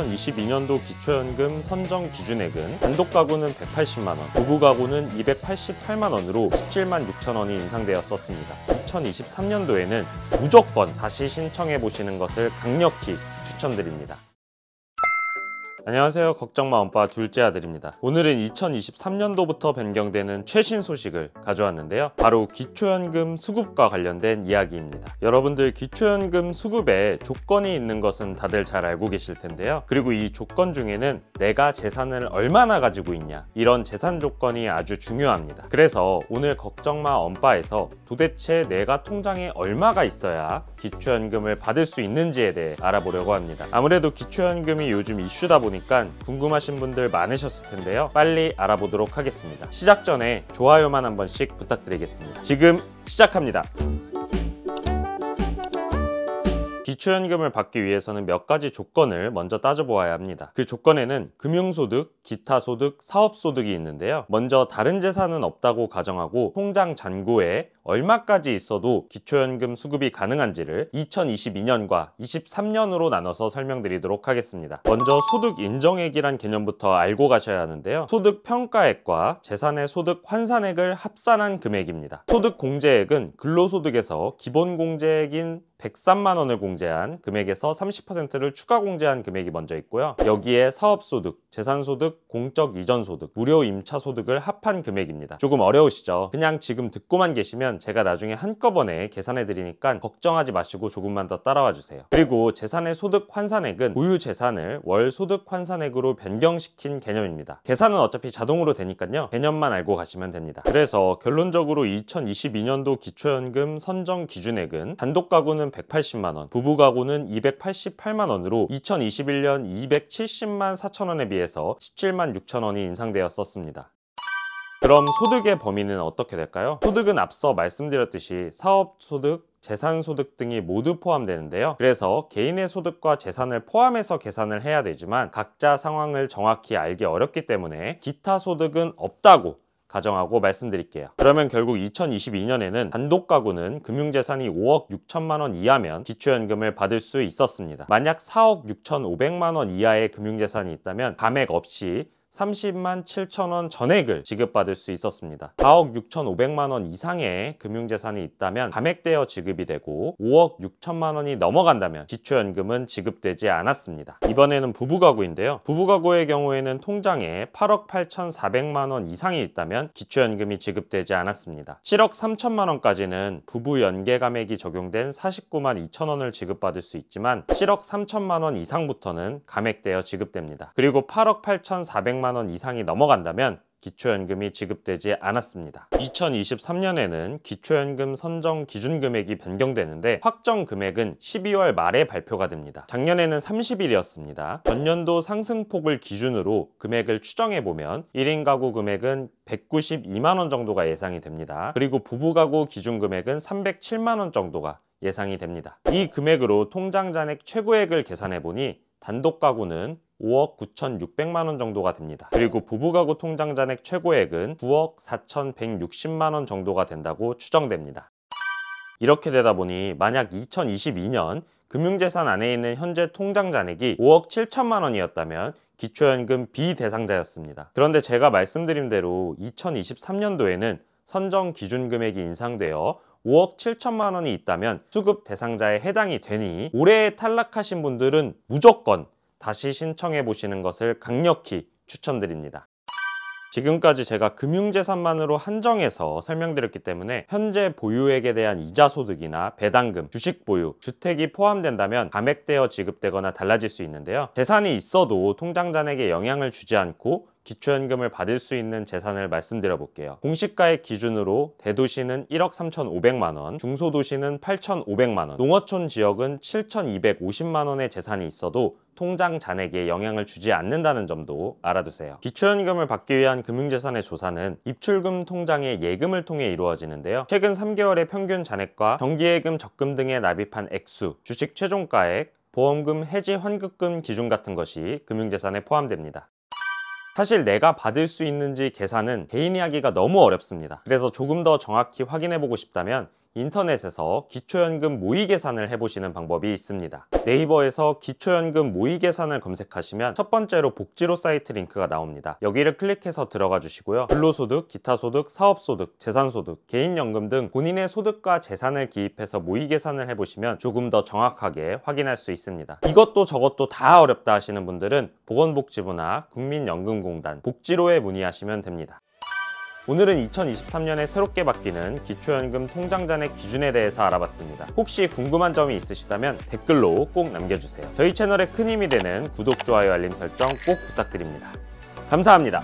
2022년도 기초연금 선정 기준액은 단독 가구는 180만 원, 부부 가구는 288만 원으로 17만 6천 원이 인상되었었습니다. 2023년도에는 무조건 다시 신청해 보시는 것을 강력히 추천드립니다. 안녕하세요. 걱정마 엄빠 둘째 아들입니다. 오늘은 2023년도부터 변경되는 최신 소식을 가져왔는데요. 바로 기초연금 수급과 관련된 이야기입니다. 여러분들 기초연금 수급에 조건이 있는 것은 다들 잘 알고 계실 텐데요. 그리고 이 조건 중에는 내가 재산을 얼마나 가지고 있냐 이런 재산 조건이 아주 중요합니다. 그래서 오늘 걱정마 엄빠에서 도대체 내가 통장에 얼마가 있어야 기초연금을 받을 수 있는지에 대해 알아보려고 합니다. 아무래도 기초연금이 요즘 이슈다 보니 보니까 궁금하신 분들 많으셨을 텐데요. 빨리 알아보도록 하겠습니다. 시작 전에 좋아요만 한 번씩 부탁드리겠습니다. 지금 시작합니다. 기초연금을 받기 위해서는 몇 가지 조건을 먼저 따져보아야 합니다. 그 조건에는 금융소득, 기타소득, 사업소득이 있는데요. 먼저 다른 재산은 없다고 가정하고 통장 잔고에 얼마까지 있어도 기초연금 수급이 가능한지를 2022년과 23년으로 나눠서 설명드리도록 하겠습니다. 먼저 소득 인정액이란 개념부터 알고 가셔야 하는데요. 소득 평가액과 재산의 소득 환산액을 합산한 금액입니다. 소득 공제액은 근로소득에서 기본 공제액인 103만 원을 공제 한 금액에서 30%를 추가 공제한 금액이 먼저 있고요. 여기에 사업소득, 재산소득, 공적 이전소득, 무료 임차소득을 합한 금액입니다. 조금 어려우시죠? 그냥 지금 듣고만 계시면 제가 나중에 한꺼번에 계산해 드리니까 걱정하지 마시고 조금만 더 따라와 주세요. 그리고 재산의 소득 환산액은 보유 재산을 월 소득 환산액으로 변경시킨 개념입니다. 계산은 어차피 자동으로 되니까요. 개념만 알고 가시면 됩니다. 그래서 결론적으로 2022년도 기초연금 선정 기준액은 단독 가구는 180만 원, 부부 가구는 288만 원으로 2021년 270만 4천 원에 비해서 17만 6천 원이 인상되었었습니다. 그럼 소득의 범위는 어떻게 될까요? 소득은 앞서 말씀드렸듯이 사업소득, 재산소득 등이 모두 포함되는데요. 그래서 개인의 소득과 재산을 포함해서 계산을 해야 되지만 각자 상황을 정확히 알기 어렵기 때문에 기타 소득은 없다고 가정하고 말씀드릴게요. 그러면 결국 2022년에는 단독 가구는 금융재산이 5억 6천만 원 이하면 기초연금을 받을 수 있었습니다. 만약 4억 6천 5백만 원 이하의 금융재산이 있다면 감액 없이 30만 7천 원 전액을 지급받을 수 있었습니다. 4억 6천5백만 원 이상의 금융재산이 있다면 감액되어 지급이 되고 5억 6천만 원이 넘어간다면 기초연금은 지급되지 않았습니다. 이번에는 부부가구인데요. 부부가구의 경우에는 통장에 8억 8천4백만 원 이상이 있다면 기초연금이 지급되지 않았습니다. 7억 3천만 원까지는 부부 연계 감액이 적용된 49만 2천 원을 지급받을 수 있지만 7억 3천만 원 이상부터는 감액되어 지급됩니다. 그리고 8억 8천4백만 200만 원 이상이 넘어간다면 기초연금이 지급되지 않았습니다. 2023년에는 기초연금 선정 기준 금액이 변경되는데 확정 금액은 12월 말에 발표가 됩니다. 작년에는 30일이었습니다. 전년도 상승폭을 기준으로 금액을 추정해 보면 1인 가구 금액은 192만 원 정도가 예상이 됩니다. 그리고 부부 가구 기준 금액은 307만 원 정도가 예상이 됩니다. 이 금액으로 통장 잔액 최고액을 계산해 보니 단독 가구는 5억 9,600만 원 정도가 됩니다. 그리고 부부가구 통장 잔액 최고액은 9억 4,160만 원 정도가 된다고 추정됩니다. 이렇게 되다 보니 만약 2022년 금융재산 안에 있는 현재 통장 잔액이 5억 7천만 원이었다면 기초연금 비대상자였습니다. 그런데 제가 말씀드린 대로 2023년도에는 선정 기준 금액이 인상되어 5억 7천만 원이 있다면 수급 대상자에 해당이 되니 올해 탈락하신 분들은 무조건 다시 신청해 보시는 것을 강력히 추천드립니다. 지금까지 제가 금융재산만으로 한정해서 설명드렸기 때문에 현재 보유액에 대한 이자 소득이나 배당금, 주식 보유, 주택이 포함된다면 감액되어 지급되거나 달라질 수 있는데요. 재산이 있어도 통장 잔액에 영향을 주지 않고 기초연금을 받을 수 있는 재산을 말씀드려 볼게요. 공시가액 기준으로 대도시는 1억 3,500만 원, 중소도시는 8,500만 원, 농어촌 지역은 7,250만 원의 재산이 있어도 통장 잔액에 영향을 주지 않는다는 점도 알아두세요. 기초연금을 받기 위한 금융재산의 조사는 입출금 통장의 예금을 통해 이루어지는데요. 최근 3개월의 평균 잔액과 정기예금 적금 등에 납입한 액수, 주식 최종가액, 보험금 해지 환급금 기준 같은 것이 금융재산에 포함됩니다. 사실 내가 받을 수 있는지 계산은 개인이 하기가 너무 어렵습니다. 그래서 조금 더 정확히 확인해 보고 싶다면 인터넷에서 기초연금 모의 계산을 해보시는 방법이 있습니다. 네이버에서 기초연금 모의 계산을 검색하시면 첫 번째로 복지로 사이트 링크가 나옵니다. 여기를 클릭해서 들어가 주시고요. 근로소득, 기타소득, 사업소득, 재산소득, 개인연금 등 본인의 소득과 재산을 기입해서 모의 계산을 해보시면 조금 더 정확하게 확인할 수 있습니다. 이것도 저것도 다 어렵다 하시는 분들은 보건복지부나 국민연금공단, 복지로에 문의하시면 됩니다. 오늘은 2023년에 새롭게 바뀌는 기초연금 통장잔액 기준에 대해서 알아봤습니다. 혹시 궁금한 점이 있으시다면 댓글로 꼭 남겨주세요. 저희 채널에 큰 힘이 되는 구독, 좋아요, 알림 설정 꼭 부탁드립니다. 감사합니다.